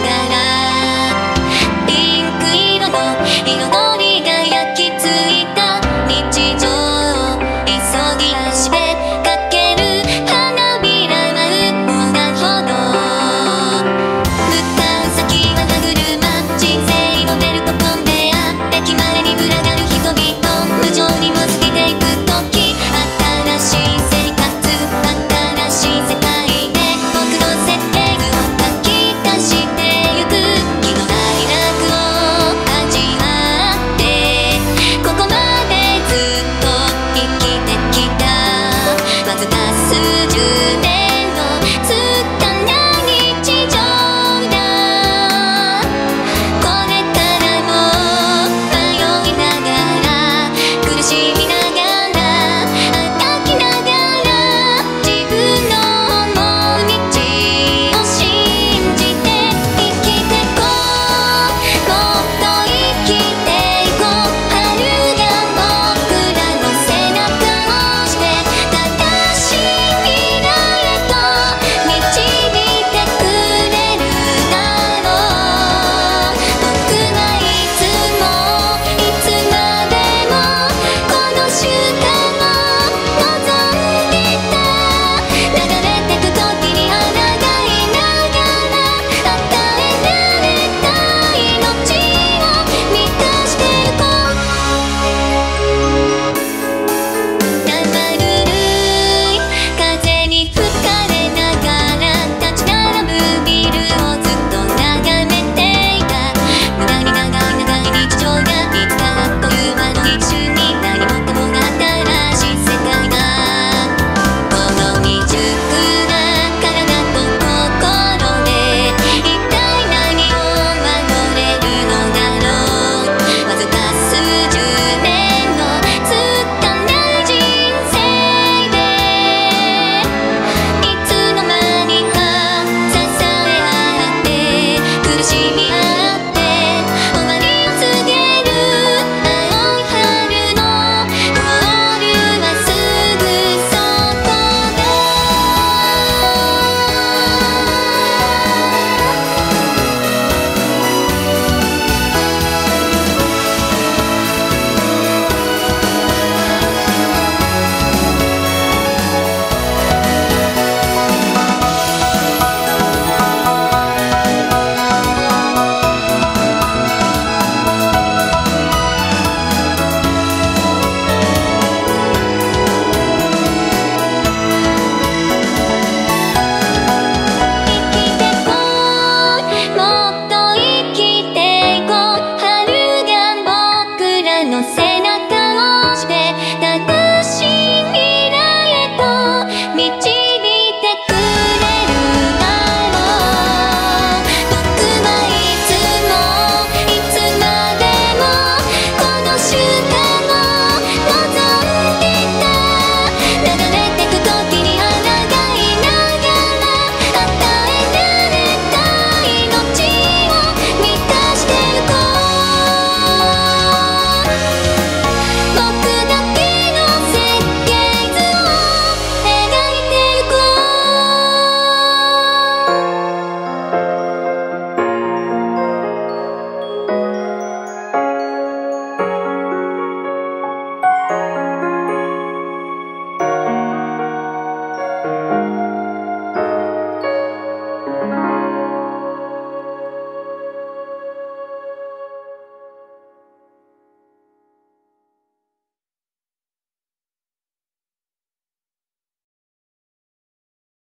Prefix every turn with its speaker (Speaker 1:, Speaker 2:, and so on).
Speaker 1: が